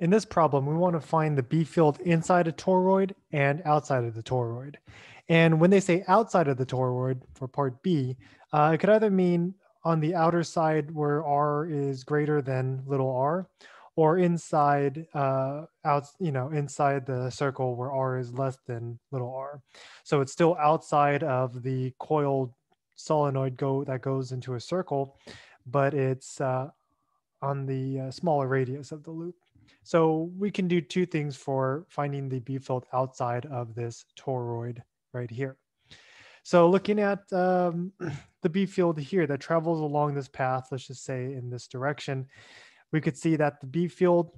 In this problem, we want to find the B field inside a toroid and outside of the toroid. And when they say outside of the toroid for part B, uh, it could either mean on the outer side where r is greater than little r, or inside uh, out, you know, inside the circle where r is less than little r. So it's still outside of the coiled solenoid go that goes into a circle, but it's uh, on the uh, smaller radius of the loop. So we can do two things for finding the B field outside of this toroid right here. So looking at um, the B field here that travels along this path, let's just say in this direction, we could see that the B field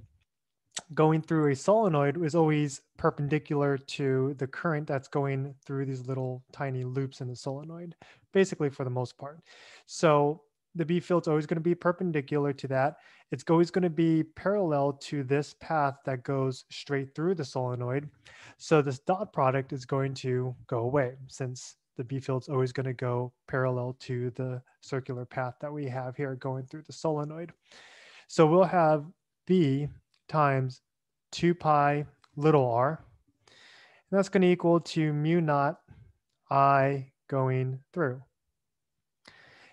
going through a solenoid is always perpendicular to the current that's going through these little tiny loops in the solenoid, basically for the most part. So the B field's always going to be perpendicular to that. It's always going to be parallel to this path that goes straight through the solenoid. So this dot product is going to go away since the B field's always going to go parallel to the circular path that we have here going through the solenoid. So we'll have B times 2 pi little r. And that's going to equal to mu naught I going through.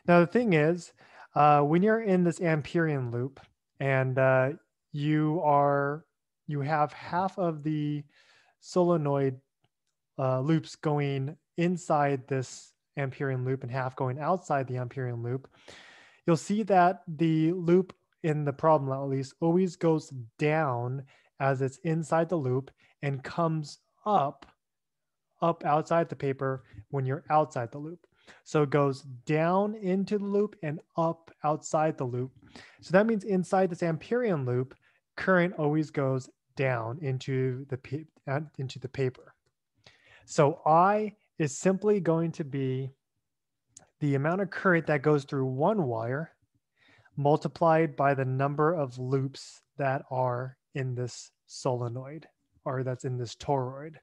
Now, the thing is, uh, when you're in this Amperian loop and uh, you are, you have half of the solenoid uh, loops going inside this Amperian loop and half going outside the Amperian loop, you'll see that the loop in the problem at least always goes down as it's inside the loop and comes up up outside the paper when you're outside the loop. So it goes down into the loop and up outside the loop. So that means inside this Amperian loop, current always goes down into the uh, into the paper. So I is simply going to be the amount of current that goes through one wire multiplied by the number of loops that are in this solenoid or that's in this toroid.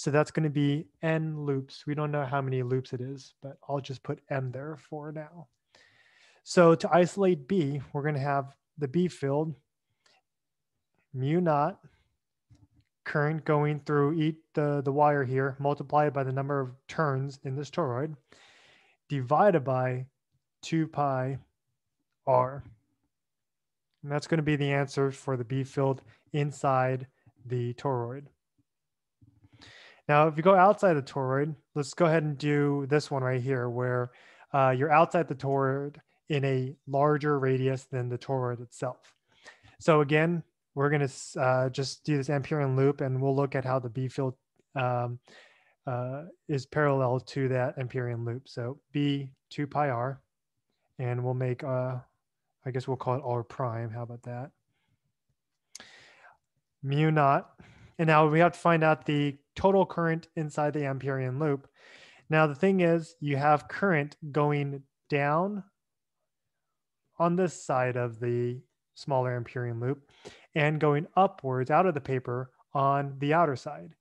So that's going to be n loops. We don't know how many loops it is, but I'll just put m there for now. So to isolate B, we're going to have the B field, mu naught, current going through each, the, the wire here, multiplied by the number of turns in this toroid, divided by 2 pi r. And that's going to be the answer for the B field inside the toroid. Now, if you go outside the toroid, let's go ahead and do this one right here, where uh, you're outside the toroid in a larger radius than the toroid itself. So again, we're going to uh, just do this Amperian loop, and we'll look at how the B field um, uh, is parallel to that Amperian loop. So B 2 pi r, and we'll make, uh, I guess we'll call it r prime. How about that? Mu naught. And now we have to find out the total current inside the Amperian loop. Now, the thing is, you have current going down on this side of the smaller Amperian loop and going upwards out of the paper on the outer side.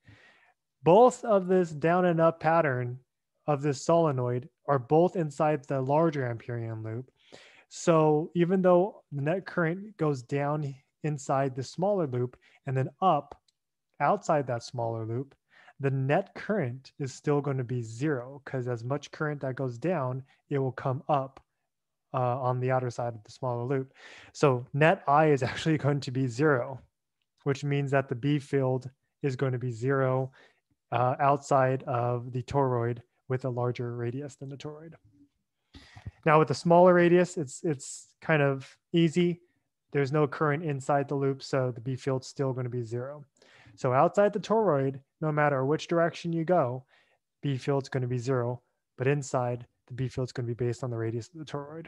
Both of this down and up pattern of this solenoid are both inside the larger Amperian loop. So even though the net current goes down inside the smaller loop and then up outside that smaller loop, the net current is still going to be zero because as much current that goes down, it will come up uh, on the outer side of the smaller loop. So net I is actually going to be zero, which means that the B field is going to be zero uh, outside of the toroid with a larger radius than the toroid. Now with the smaller radius, it's it's kind of easy. There's no current inside the loop, so the B field's still going to be zero. So outside the toroid, no matter which direction you go, B field's going to be zero, but inside the B field's going to be based on the radius of the toroid.